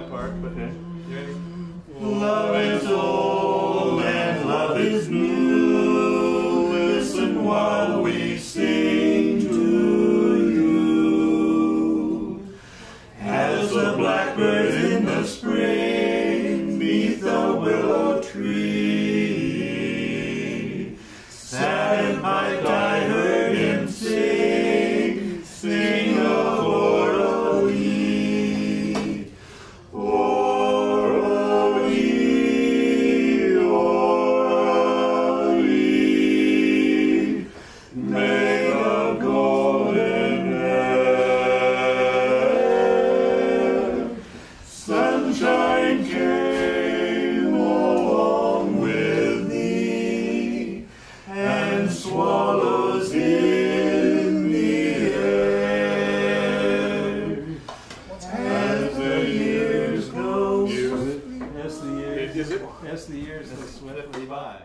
my part, but Okay. you ready? Love is old and love is new. Listen while we sing to you. As the blackbird sunshine came along with thee, and swallows in the air. As the years go swiftly the years. The years go swiftly by.